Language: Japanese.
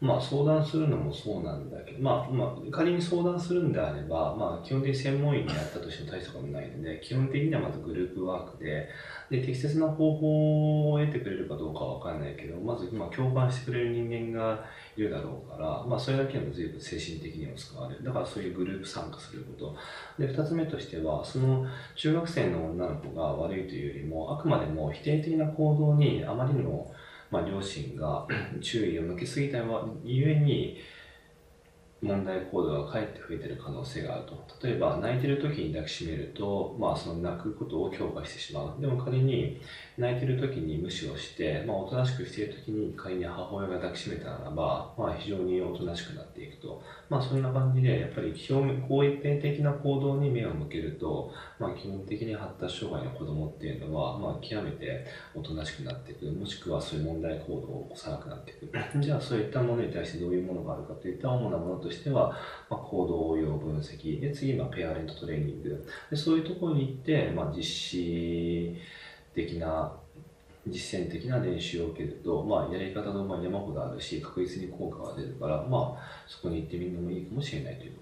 まあ、相談するのもそうなんだけど、まあ、まあ、仮に相談するんであれば、まあ、基本的に専門医にやったとしても大したことないので、基本的にはまずグループワークで、で、適切な方法を得てくれるかどうかはわからないけど、まず今共感してくれる人間がいるだろうから、まあ、それだけでも随分精神的にも使われる。だからそういうグループ参加すること。で、二つ目としては、その中学生の女の子が悪いというよりも、あくまでも否定的な行動にあまりにもまあ、両親が注意を向けすぎたゆえに問題行動がかえって増えてる可能性があると。例えば泣いてる時に抱きしめると、まあ、その泣くことを強化してしまう。でも仮に泣いてる時に無視をして、まあ、おとなしくしている時に仮に母親が抱きしめたならば、まあ、非常におとなしくなっていくと、まあ、そんな感じでやっぱり表面こう一辺的な行動に目を向けると、まあ、基本的に発達障害の子供っていうのは、まあ、極めておとなしくなっていく。もしくはそういう問題行動を起こさなくなっていく。じゃあそういったものに対してどういうものがあるかといった主なものととしては、まあ、行動応用分析。で次、まあ、ペアレントトレーニング。でそういうところに行って、まあ、実施的な実践的な練習を受けると、まあ、やり方の山ほどあるし確実に効果が出るから、まあ、そこに行ってみるのもいいかもしれないという